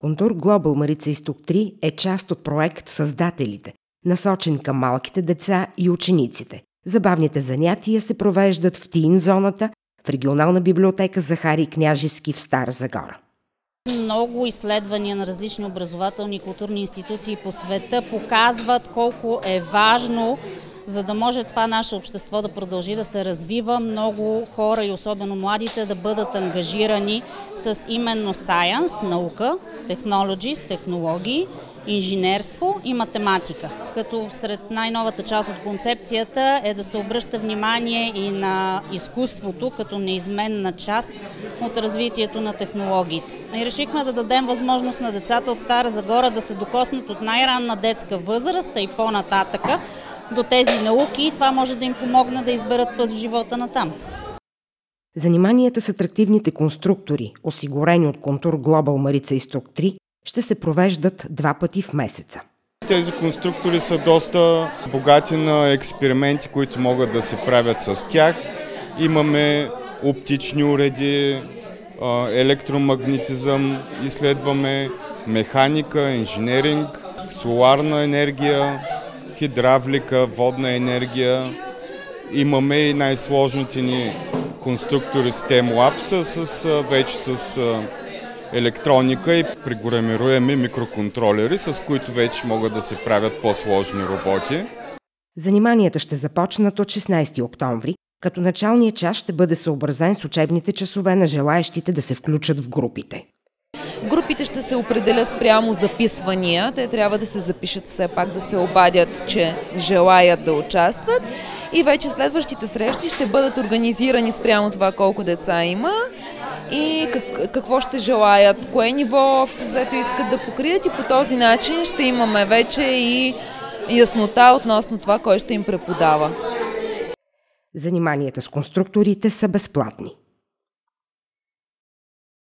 Контур Global Марица Изток 3 е част от проект Създателите, насочен към малките деца и учениците. Забавните занятия се провеждат в Тин зоната в регионална библиотека Захари Княжески в Стара Загора. Много изследвания на различни образователни и културни институции по света показват колко е важно за да може това наше общество да продължи да се развива, много хора и особено младите да бъдат ангажирани с именно science, наука, technologies, технологии, инженерство и математика. Като сред най-новата част от концепцията е да се обръща внимание и на изкуството като неизменна част от развитието на технологиите. И решихме да дадем възможност на децата от Стара Загора да се докоснат от най-ранна детска възраст и по-нататъка до тези науки и това може да им помогне да изберат път в живота на там. Заниманията с атрактивните конструктори, осигурени от контур Global Марица Изток 3, ще се провеждат два пъти в месеца. Тези конструктори са доста богати на експерименти, които могат да се правят с тях. Имаме оптични уреди, електромагнетизъм, изследваме механика, инженеринг, соларна енергия, хидравлика, водна енергия. Имаме и най-сложните ни конструктори STEM Labs с, вече с електроника и приграмируеми микроконтролери, с които вече могат да се правят по-сложни роботи. Заниманията ще започнат от 16 октомври, като началният час ще бъде съобразен с учебните часове на желаящите да се включат в групите. Групите ще се определят спрямо записвания. Те трябва да се запишат все пак, да се обадят, че желаят да участват. И вече следващите срещи ще бъдат организирани спрямо това колко деца има и как, какво ще желаят, кое ниво общо взето искат да покрият и по този начин ще имаме вече и яснота относно това, кой ще им преподава. Заниманията с конструкторите са безплатни.